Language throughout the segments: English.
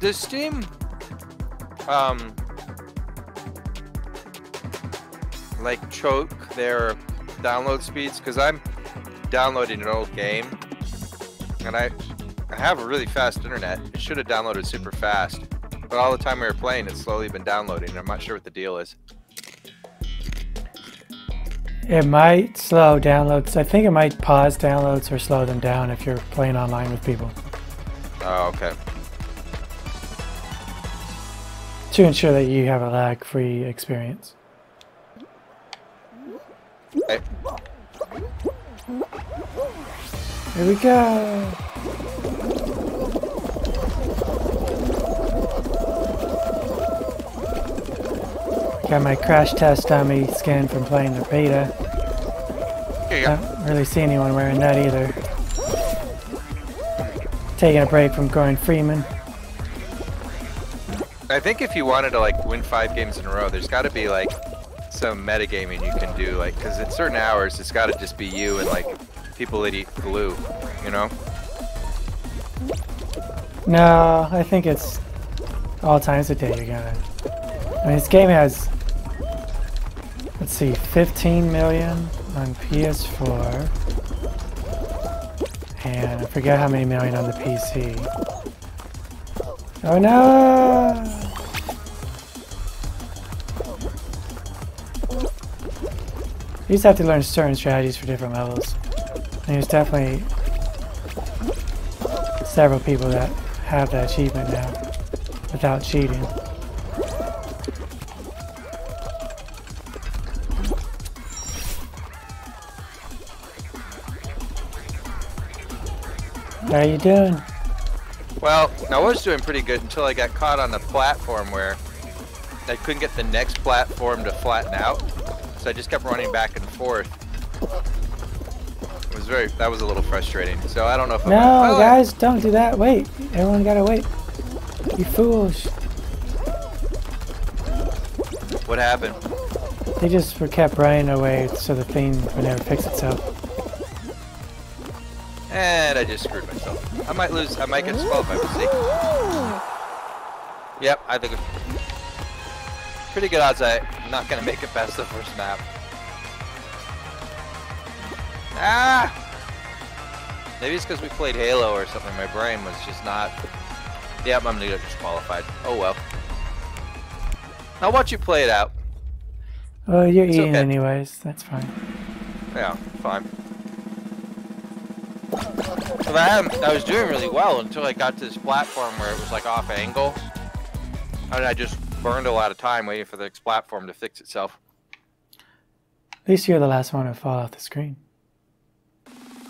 does Steam um like choke their download speeds? Because I'm downloading an old game, and I I have a really fast internet. It should have downloaded super fast, but all the time we were playing, it's slowly been downloading. I'm not sure what the deal is. It might slow downloads. I think it might pause downloads or slow them down if you're playing online with people. Oh, okay. To ensure that you have a lag-free experience. Here we go. Got my crash test dummy skin from playing the beta. Go. Don't really see anyone wearing that either. Taking a break from Gordon Freeman. I think if you wanted to like win five games in a row, there's got to be like some metagaming you can do, like because at certain hours it's got to just be you and like people that eat glue, you know? No, I think it's all times a day you're gonna. I mean, this game has, let's see, 15 million on PS4, and I forget how many million on the PC. Oh no! You just have to learn certain strategies for different levels. And there's definitely several people that have that achievement now without cheating. How you doing? Well, I was doing pretty good until I got caught on the platform where I couldn't get the next platform to flatten out, so I just kept running back and forth. It was very, that was a little frustrating. So I don't know if I'm. No, oh, guys, don't do that. Wait, everyone gotta wait. You fools. What happened? They just kept running away so the thing would never fix itself. And I just screwed myself. I might lose. I might get disqualified. We'll see. Yep, I think it's pretty good odds I'm not gonna make it past the first map. Ah! Maybe it's because we played Halo or something. My brain was just not. Yep, I'm gonna get disqualified. Oh well. I'll watch you play it out. Oh, you're It's eating okay. anyways. That's fine. Yeah, fine. But I, I was doing really well until I got to this platform where it was like off angle. And I just burned a lot of time waiting for the next platform to fix itself. At least you're the last one to fall off the screen.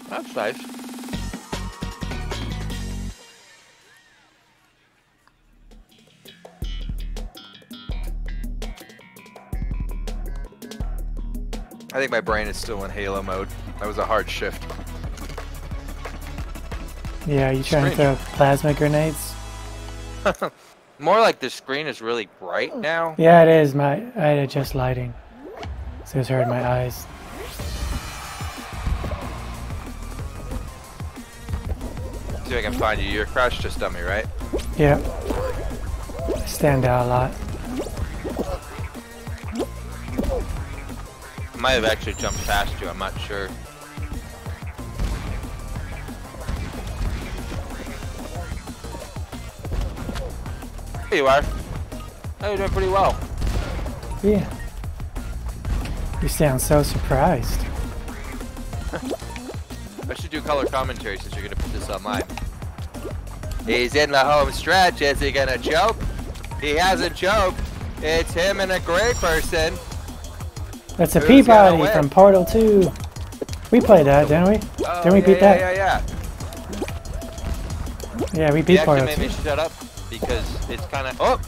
That's nice. I think my brain is still in Halo mode. That was a hard shift. Yeah, you trying to throw plasma grenades? More like the screen is really bright oh. now. Yeah, it is. My I had adjust lighting, so it's hurt my eyes. See if I can find you. You're crash just dummy, right? Yep. I stand out a lot. I might have actually jumped past you. I'm not sure. Here you are. Oh, you're doing pretty well. Yeah. You sound so surprised. I should do color commentary since you're gonna put this on online. He's in the home stretch. Is he gonna choke? He hasn't choked. It's him and a gray person. That's a Who's P-body from Portal 2. We played that, didn't we? Oh, Didn't we yeah, beat yeah, that? Yeah, yeah. Yeah, we beat Portal made 2. me shut up because it's kind of. Oh,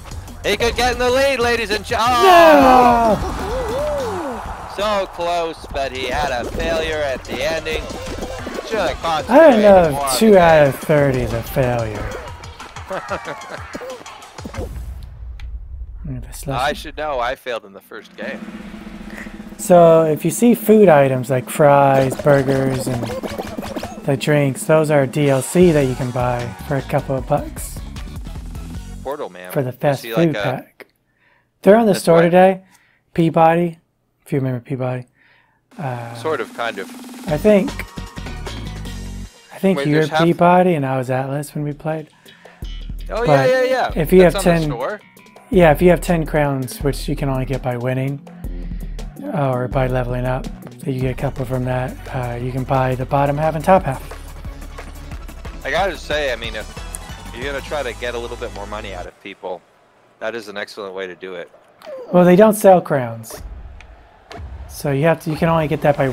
he could get in the lead, ladies and gentlemen. Oh, No! so close, but he had a failure at the ending. Should have I don't know more on if 2 out of 30 is a failure. I should know. I failed in the first game. So if you see food items like fries, burgers, and the drinks, those are DLC that you can buy for a couple of bucks. For the fast food like, pack. They're on the store today. P-body, if you remember P-body. Uh, Sort of, kind of. I think. I think Wait, you're P-body and I was Atlas when we played. Oh yeah, But yeah, yeah. if you That's have on the 10 store. Yeah, if you have 10 crowns, which you can only get by winning or by leveling up, so you get a couple from that, uh, you can buy the bottom half and top half. I gotta say, I mean, if you're gonna try to get a little bit more money out of people, that is an excellent way to do it. Well, they don't sell crowns. So you have to you can only get that by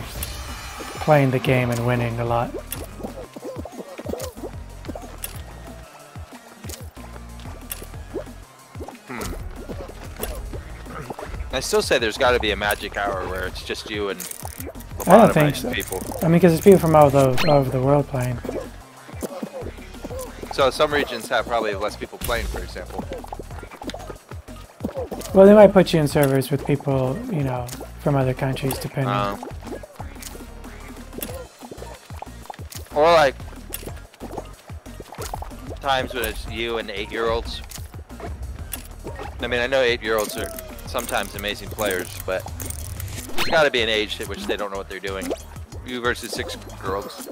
playing the game and winning a lot. Hmm. I still say there's got to be a magic hour where it's just you and I don't think so. people. I mean, because there's people from all, the, all over the world playing. So some regions have probably less people playing, for example. Well, they might put you in servers with people, you know, from other countries, depending. Uh, or like times when it's you and eight-year-olds. I mean, I know eight-year-olds are sometimes amazing players, but there's got to be an age at which they don't know what they're doing. You versus six-year-olds.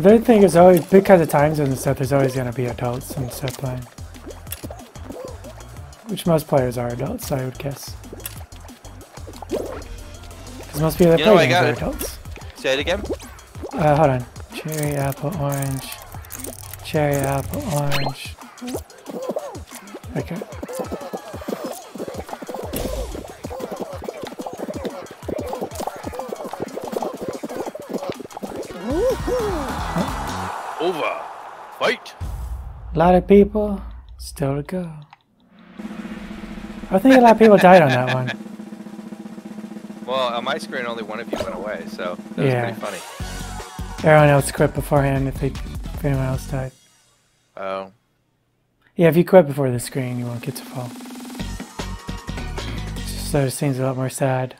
The other thing is always because of time zones and stuff. There's always going to be adults and stuff playing, which most players are adults, I would guess. Because most people that You play games are it. adults. Say it again. Uh, hold on. Cherry, apple, orange. Cherry, apple, orange. Okay. Over. Fight. A lot of people still to go. I think a lot of people died on that one. Well, on my screen, only one of you went away, so that Yeah. was pretty funny. Everyone else quit beforehand if they if anyone else died. Oh. Yeah, if you quit before the screen, you won't get to fall. So it seems a lot more sad.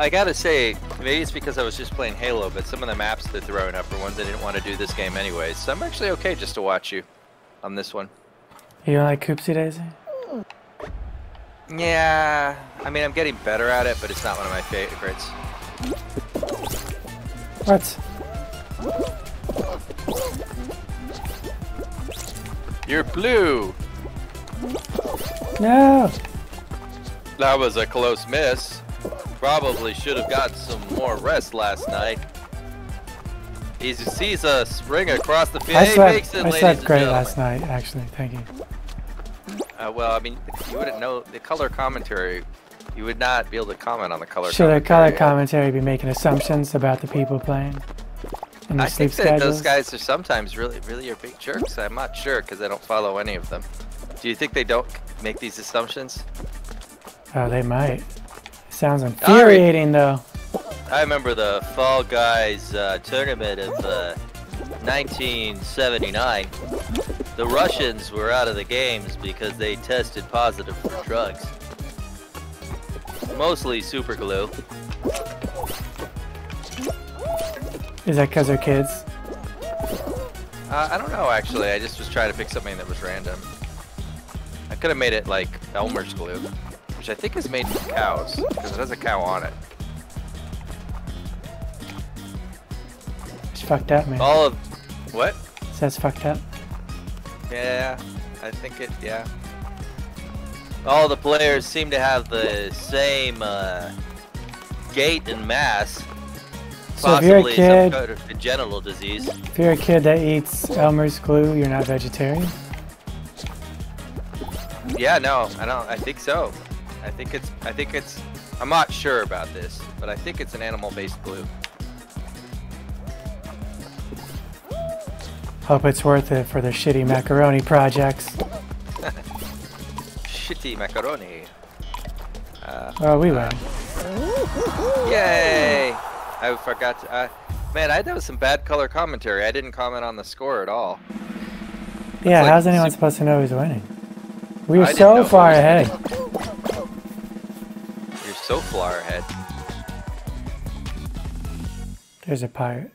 I gotta say, maybe it's because I was just playing Halo, but some of the maps they're throwing up are ones I didn't want to do this game anyways. So I'm actually okay just to watch you on this one. You like Hoopsie Daisy? Yeah, I mean, I'm getting better at it, but it's not one of my favorites. What? You're blue! No! That was a close miss. Probably should have got some more rest last night. He sees a spring across the field. I Hey, slept, makes it, I slept great last night, actually. Thank you. Uh, well, I mean, you wouldn't know the color commentary. You would not be able to comment on the color Should a color commentary be making assumptions about the people playing? I think that schedules? those guys are sometimes really, really are big jerks. I'm not sure because I don't follow any of them. Do you think they don't make these assumptions? Oh, they might. Sounds infuriating, though. I remember the Fall Guys uh, tournament of uh, 1979. The Russians were out of the games because they tested positive for drugs. Mostly super glue. Is that because they're kids? Uh, I don't know actually. I just was trying to pick something that was random. I could have made it like Elmer's glue, I think is made from cows because it has a cow on it. It's fucked up, man. All of what? Says fucked up. Yeah, I think it. Yeah. All the players seem to have the same uh, gait and mass. So if you're a Possibly kid, some kind of congenital disease. if you're a kid that eats Elmer's glue, you're not vegetarian. Yeah, no, I don't. I think so. I think it's. I think it's. I'm not sure about this, but I think it's an animal-based glue. Hope it's worth it for the shitty macaroni projects. Shitty macaroni. Uh, Oh, we win. yay! I forgot. To, uh, man, I that was some bad color commentary. I didn't comment on the score at all. Yeah, like how's anyone supposed to know who's winning? We were I didn't know so far ahead. So far ahead. There's a pirate.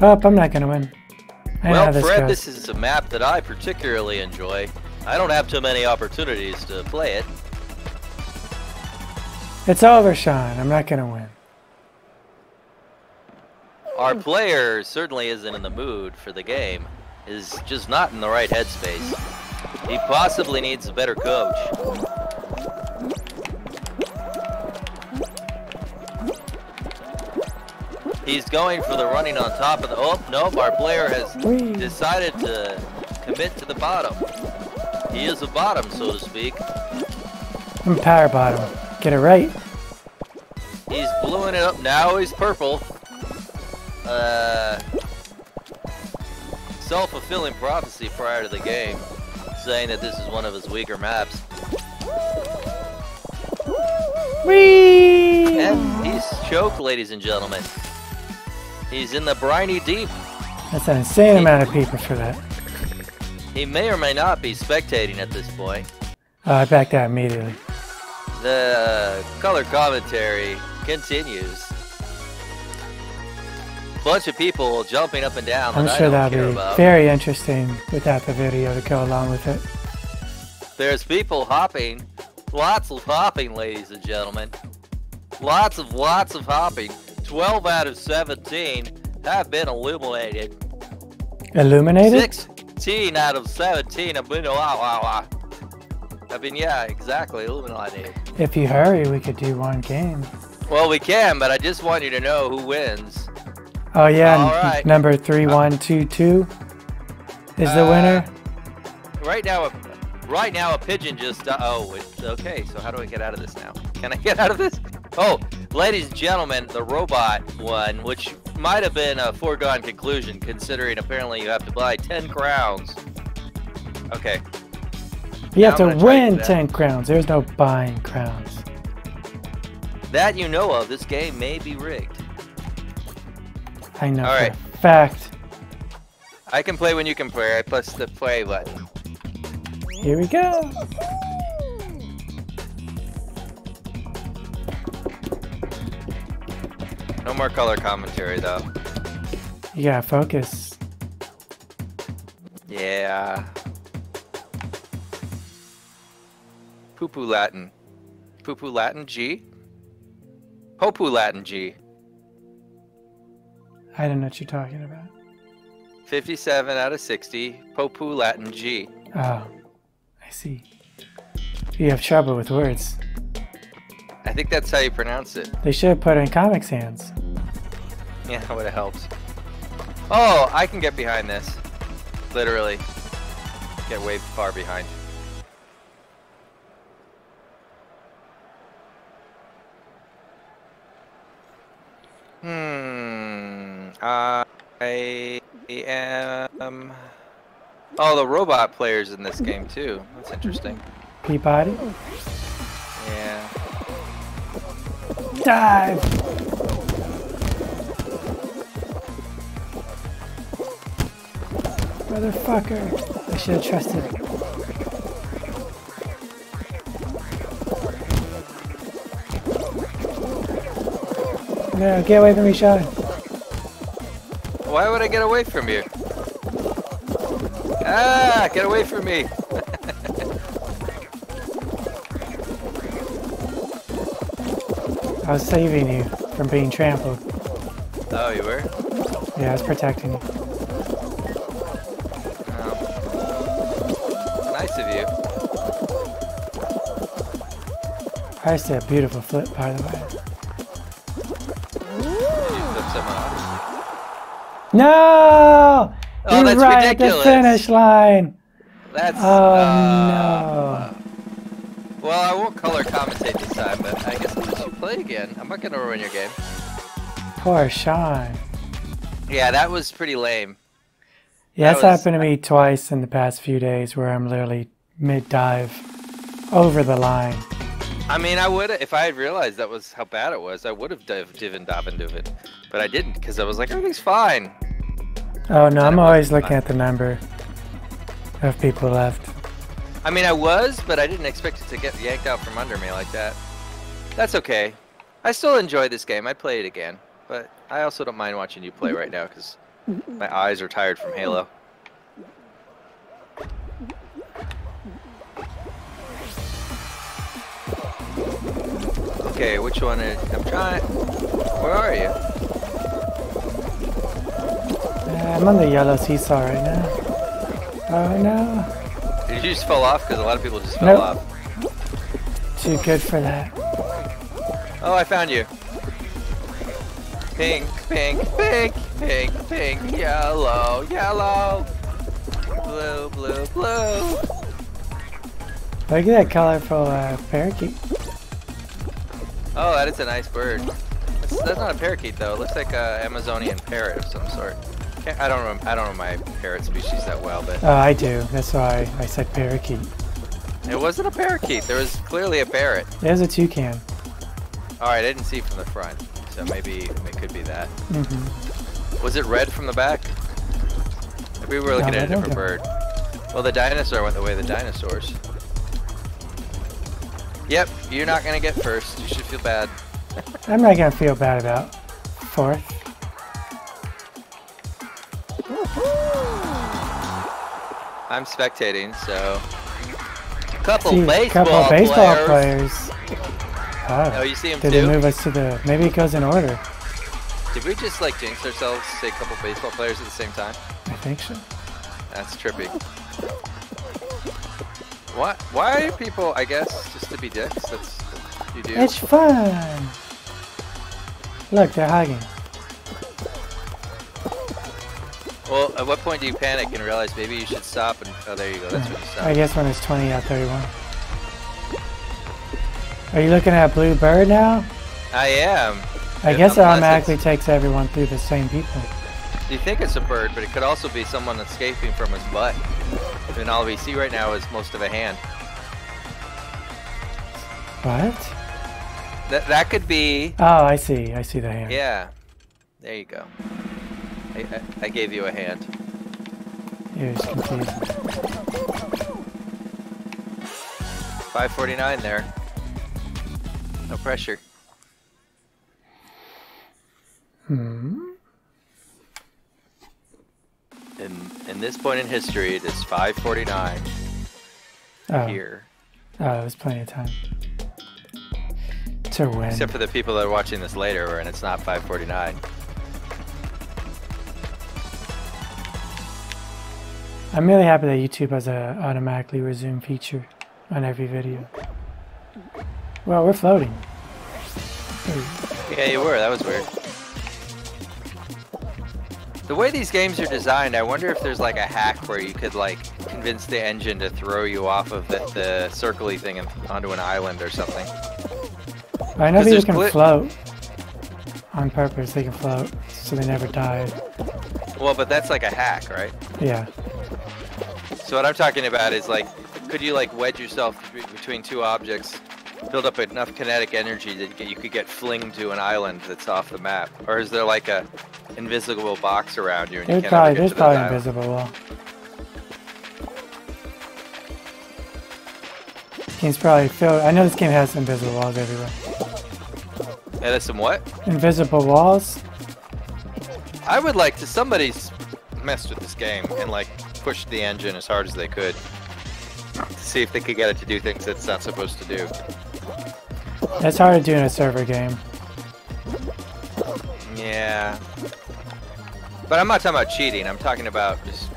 Oh, I'm not gonna win. I Well, this Fred, goes. this is a map that I particularly enjoy. I don't have too many opportunities to play it. It's over, Sean. I'm not gonna win. Our player certainly isn't in the mood for the game. Is just not in the right headspace. He possibly needs a better coach. He's going for the running on top of the. Oh, nope, our player has decided to commit to the bottom. He is a bottom, so to speak. I'm power bottom. Get it right. He's blowing it up now. He's purple. Uh, self-fulfilling prophecy prior to the game, saying that this is one of his weaker maps. Whee! And he's choked, ladies and gentlemen. He's in the briny deep. That's an insane amount of people for that. He may or may not be spectating at this point. Oh, I backed out immediately. The color commentary continues. Bunch of people jumping up and down. I'm that sure that'll care be about. very interesting without the video to go along with it. There's people hopping. Lots of hopping, ladies and gentlemen. Lots of lots of hopping. 12 out of 17 have been illuminated. Illuminated? 16 out of 17 have been, wow, wow, wow. I mean, yeah, exactly, illuminated. If you hurry, we could do one game. Well, we can, but I just want you to know who wins. Oh yeah, right. number three one two two is the Uh, winner. Right now, a, right now, a pigeon just. Uh, oh, it's okay. So how do I get out of this now? Can I get out of this? Oh, ladies and gentlemen, the robot one, which might have been a foregone conclusion, considering apparently you have to buy ten crowns. Okay, You have I'm to win ten crowns. There's no buying crowns. that you know of. This game may be rigged. I know All right. fact. I can play when you can play. I press the play button. Here we go. No more color commentary though. You gotta focus. Yeah. Poo poo Latin. Poo poo Latin G? Popu Latin G. I don't know what you're talking about. 57 out of 60. Popu Latin G. Oh, I see. You have trouble with words. I think that's how you pronounce it. They should have put it in Comic Sans. Yeah, that would have helped. Oh, I can get behind this. Literally. Get way far behind. Hmm. Am. Oh, the robot players in this game too. That's interesting. P-body. Yeah. Dive! Motherfucker. I should have trusted. No, get away from me, Sean. Why would I get away from you? Ah, get away from me. I was saving you from being trampled. Oh, you were? Yeah, I was protecting you. Oh. Nice of you. I see a beautiful flip, by the way. You flip someone off? No! Oh, that's right ridiculous. at the finish line. That's. Oh uh, no! Well, I won't color commentate this time, but I guess I'll just play again. I'm not gonna ruin your game. Poor Sean. Yeah, that was pretty lame. Yeah, That that's was- happened to me twice in the past few days where I'm literally mid dive over the line. I mean, I would if I had realized that was how bad it was. I would have div- divin, divin, divin, but I didn't because I was like, everything's fine. Oh no, I'm always looking at the number of people left. I mean, I was, but I didn't expect it to get yanked out from under me like that. That's okay. I still enjoy this game. I'd play it again, but I also don't mind watching you play right now because my eyes are tired from Halo. Okay, which one is... I'm trying... Where are you? I'm on the yellow seesaw right now. Oh no, Did you just fall off? Because a lot of people just fell Nope. off. too good for that. Oh, I found you. Pink, pink, pink, pink, pink, yellow, yellow. Blue, blue, blue. Look at that colorful uh, parakeet. Oh, that is a nice bird. That's, that's not a parakeet though. It looks like an Amazonian parrot of some sort. I don't know. I don't know my parrot species that well, but Oh, I do. That's why I said parakeet. it wasn't a parakeet. There was clearly a parrot. There's a toucan. All right, I didn't see from the front, so maybe it could be that. hmm Was it red from the back? Maybe we were looking No, at a different bird. Well, the dinosaur went the way of the dinosaurs. Yep, you're not gonna get first. You should feel bad. I'm not gonna feel bad about fourth. I'm spectating, so. Couple See, baseball, couple baseball players. players. Oh, Oh, you see him did too? they move us to the? Maybe it goes in order. Did we just like jinx ourselves? Say a couple baseball players at the same time? I think so. That's trippy. What? Why are people? I guess just to be dicks. That's you do. It's fun. Look, they're hugging. Well, at what point do you panic and realize maybe you should stop? And oh, there you go. That's when you stop. I guess when it's 20 out 31. Are you looking at Blue Bird now? I am. I guess it automatically takes everyone through the same people. You think it's a bird, but it could also be someone escaping from his butt. And all we see right now is most of a hand. What? That that could be. Oh, I see. I see the hand. Yeah. There you go. I, I, gave you a hand. Confusing. 549 there. No pressure. Hmm. In in this point in history, it is 549 Oh. here. Oh, was plenty of time. To win. Except for the people that are watching this later, and it's not 549. I'm really happy that YouTube has a automatically resume feature on every video. Well, we're floating. Yeah, you were. That was weird. The way these games are designed, I wonder if there's like a hack where you could like convince the engine to throw you off of the, the circly thing and onto an island or something. I know there's can float on purpose. They can float so they never die. Well, but that's like a hack, right? Yeah. So what I'm talking about is like, could you like wedge yourself between two objects, build up enough kinetic energy that you could- get flinged to an island that's off the map, or is there like a invisible box around you and you can't probably get there's to probably invisible wall. Game's probably filled. I know this game has invisible walls everywhere. Yeah, there's some what? Invisible walls? I would like to somebody's messed with this game and like pushed the engine as hard as they could to see if they could get it to do things it's not supposed to do. That's hard to do in a server game. Yeah. But I'm not talking about cheating. I'm talking about just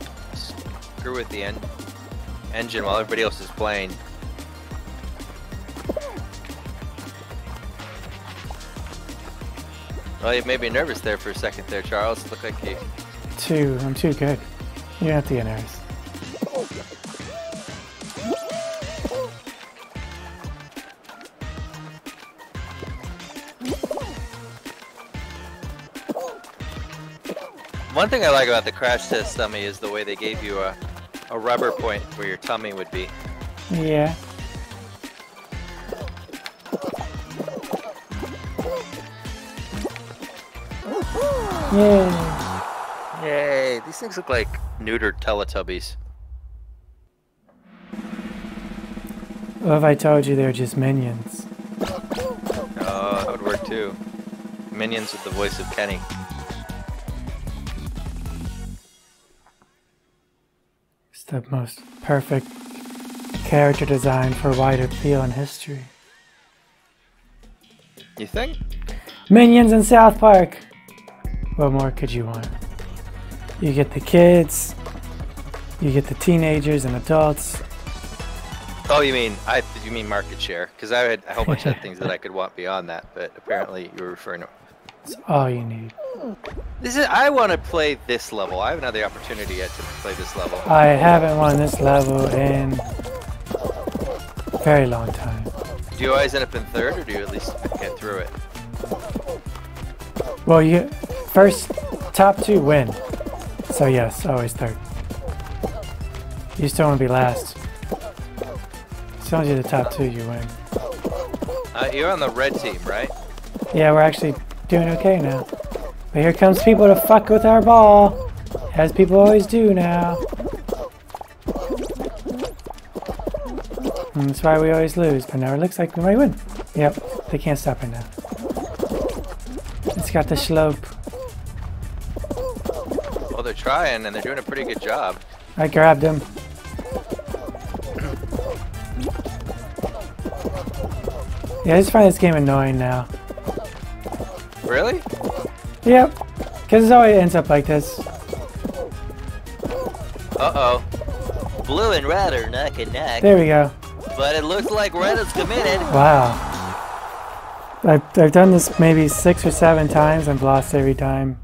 screw with the en engine while everybody else is playing. Well, you made me nervous there for a second there, Charles. Look like you. Too, I'm too good. You don't have to get nervous. One thing I like about the crash test dummy is the way they gave you a, a rubber point where your tummy would be. Yeah. Yeah. Yay! These These things look like neutered Teletubbies. What if I told you they're just minions? Uh, oh, that would work too. Minions with the voice of Kenny. It's the most perfect character design for wide appeal in history. You think? Minions in South Park! What more could you want? You get the kids, you get the teenagers and adults. Oh, you mean I? You mean market share? Because I had a whole bunch of things that I could want beyond that, but apparently you were referring to. It's all you need. This is. I want to play this level. I haven't had the opportunity yet to play this level. I haven't won this level in a very long time. Do you always end up in third, or do you at least get through it? Well, you first top two win. So yes, always third. You still want to be last. As long as you're the top two, you win. Uh, you're on the red team, right? Yeah, we're actually doing okay now. But here comes people to fuck with our ball. As people always do now. And that's why we always lose, but now it looks like we might win. Yep, they can't stop it now. It's got the slope. Trying, and they're doing a pretty good job. I grabbed him. Yeah, I just find this game annoying now. Really? Yep, because it always ends up like this. Uh-oh. Blue and red are neck and neck, There we go. but it looks like red is committed. Wow. I've, I've done this maybe six or seven times and lost every time.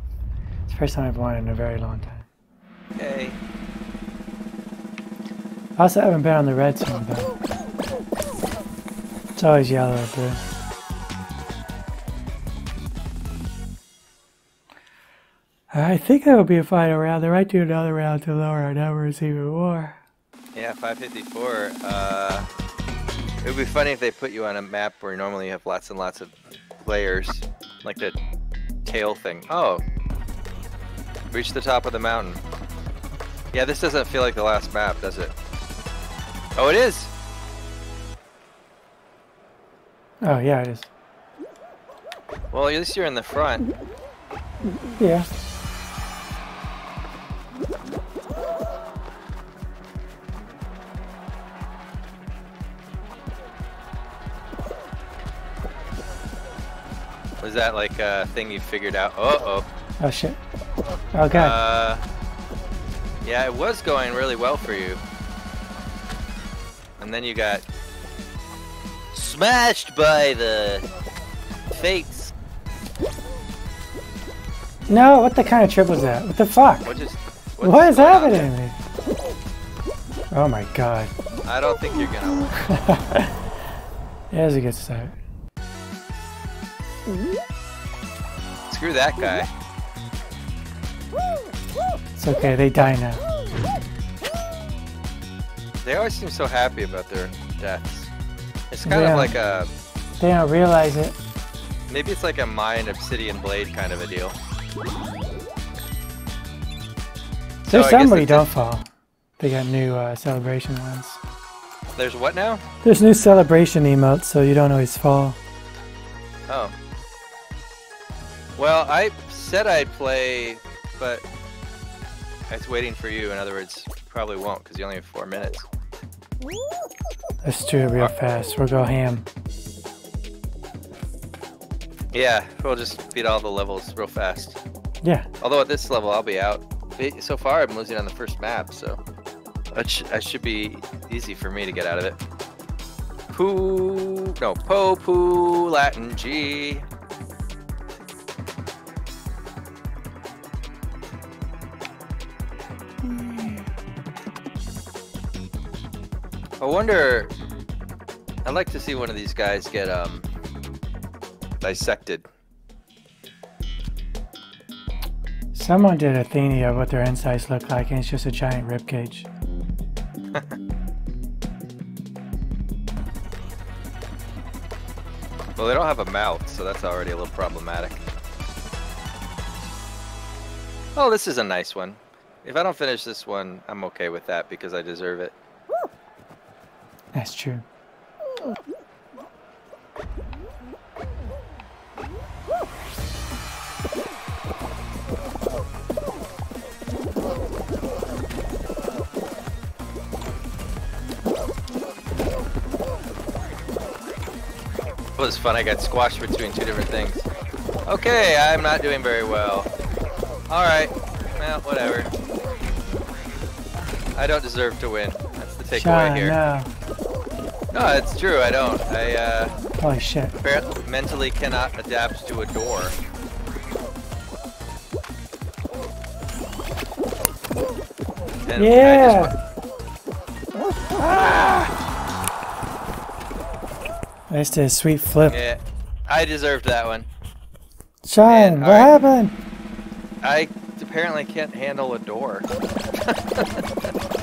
It's the first time I've won in a very long time. I also haven't been on the red team though. It's always yellow or blue. I think that would be a final round. They might do another round to lower our numbers even more. Yeah, 554. Uh, it would be funny if they put you on a map where normally you have lots and lots of players, like the tail thing. Oh, reach the top of the mountain. Yeah, this doesn't feel like the last map, does it? Oh, it is. Oh yeah, it is. Well, at least you're in the front. Yeah. Was that like a thing you figured out? Uh oh. Oh shit. Oh god. Uh, yeah, it was going really well for you. And then you got smashed by the fates. no, what the kind of trip was that? What the fuck? What just? What what's is happening? Oh my god. I don't think you're gonna win. Was a good start. Screw that guy. It's okay, they die now. They always seem so happy about their deaths. It's kind Yeah. of like a They don't realize it. maybe it's like a Mayan Obsidian Blade kind of a deal. There's I some guess where you a- don't fall. They got new uh, celebration ones. There's what now? There's new celebration emotes, so you don't always fall. Oh. Well, I said I'd play, but it's waiting for you. In other words, probably won't because you only have four minutes. Let's do it real fast. We'll go ham. Yeah, we'll just beat all the levels real fast. Yeah. Although at this level, I'll be out. So far, I'm losing on the first map, so that, sh- that should be easy for me to get out of it. Poo, no, po, poo, Latin G. wonder. I'd like to see one of these guys get um dissected. Someone did a thingy of what their insides look like, and it's just a giant rib cage. Well, they don't have a mouth, so that's already a little problematic. Oh, this is a nice one. If I don't finish this one, I'm okay with that because I deserve it. That's true. It was fun. I got squashed between two different things. Okay, I'm not doing very well. Alright. Well, whatever. I don't deserve to win. That's the takeaway here. no. No, it's true. I don't. I uh, Holy shit. apparently mentally cannot adapt to a door. And Yeah! I just did a sweet flip. yeah, I deserved that one. Sean, what happened? I apparently can't handle a door.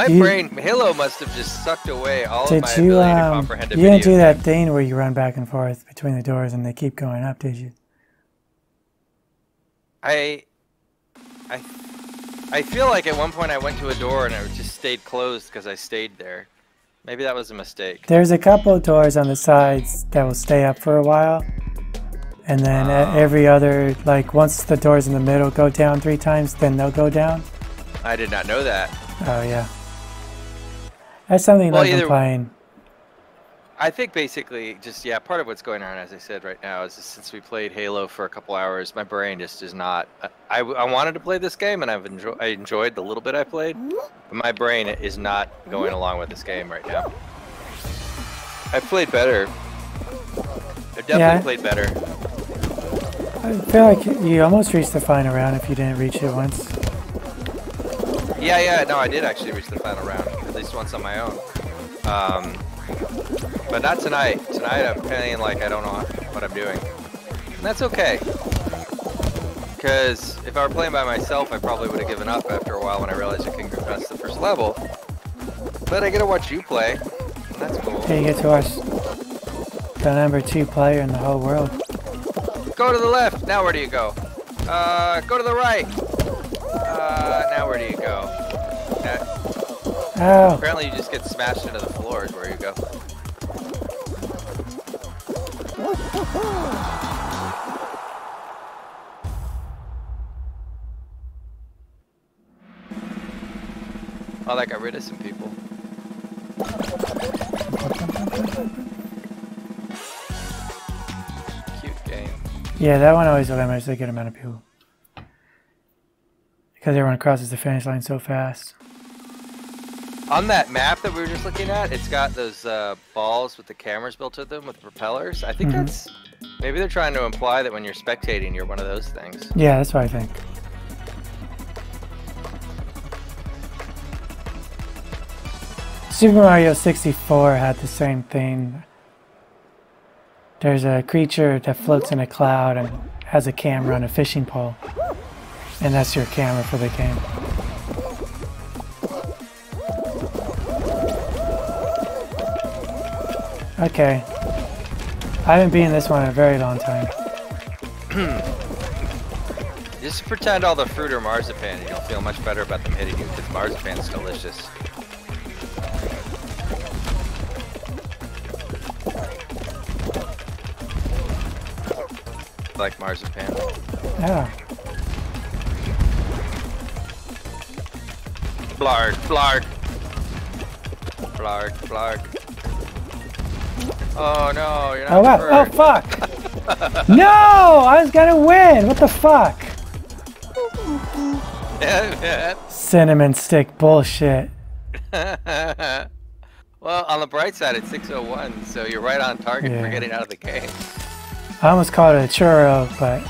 my You- brain, Halo must have just sucked away all of my you, ability to um, comprehend a you didn't do that game. thing where you run back and forth between the doors and they keep going up, did you? I, I, I feel like at one point I went to a door and it just stayed closed because I stayed there. Maybe that was a mistake. There's a couple of doors on the sides that will stay up for a while. And then Ah. every other, like once the doors in the middle go down three times, then they'll go down. I did not know that. Oh, yeah. That's something Well, I've been playing. I think basically just yeah, part of what's going on, as I said right now, is since we played Halo for a couple hours, my brain just is not. Uh, I, I, I wanted to play this game, and I've enjoyed I enjoyed the little bit I played, but my brain is not going along with this game right now. I played better. I definitely Yeah. played better. I feel like you almost reached the final round if you didn't reach it once. Yeah, yeah, no, I did actually reach the final round, least once on my own. Um, but not tonight. Tonight I'm feeling like I don't know what I'm doing. And that's okay. Because if I were playing by myself, I probably would have given up after a while when I realized I couldn't past the first level. But I get to watch you play, and that's cool. Okay, you get to watch the number two player in the whole world. Go to the left. Now where do you go? Uh, go to the right. Uh, now where do you go? Ow! apparently you just get smashed into the floor is where you go. Oh, that got rid of some people. Cute game. Yeah, that one always limits a good amount of people. Because everyone crosses the finish line so fast. On that map that we were just looking at, it's got those uh, balls with the cameras built to them with propellers. I think Mhm. that's maybe they're trying to imply that when you're spectating, you're one of those things. Yeah, that's what I think. Super Mario 64 had the same thing. There's a creature that floats in a cloud and has a camera on a fishing pole. And that's your camera for the game. Okay. I haven't been in this one in a very long time. Just pretend all the fruit are marzipan, and you'll feel much better about them hitting you because marzipan's delicious. Like marzipan. Yeah. Blarg, blarg. Blarg, blarg. Oh no, you're not Oh wow! Oh fuck! no! I was gonna win! What the fuck? Cinnamon stick bullshit. well, on the bright side, it's 601, so you're right on target for Yeah. getting out of the game. I almost called it a churro, but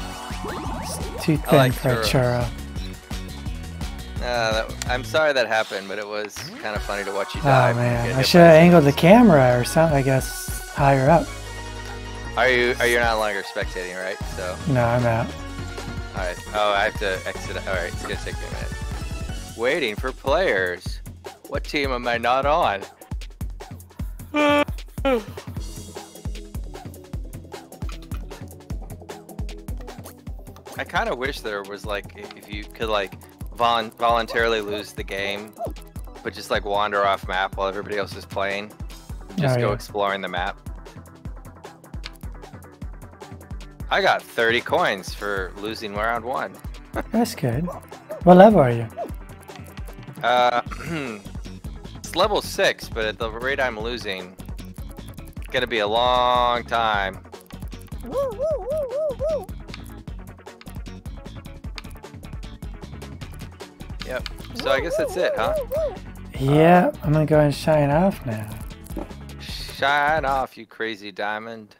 it's too thin like for a churro. Uh, that, I'm sorry that happened, but it was kind of funny to watch you die. Oh man, I should have angled the camera or something. I guess higher up. Are you? Are you not longer spectating, right? So, No, I'm out. all right. Oh, I have to exit. All right, it's gonna take me a minute. Waiting for players. What team am I not on? I kind of wish there was like, if you could like volun voluntarily lose the game, but just like wander off map while everybody else is playing. Just Oh, go yeah. exploring the map. I got 30 coins for losing round one. That's good. What level are you? Uh, it's level six, but at the rate I'm losing, it's gonna be a long time. Yep. So I guess that's it, huh? Yeah, I'm gonna go and shine off now. Shine off, you crazy diamond.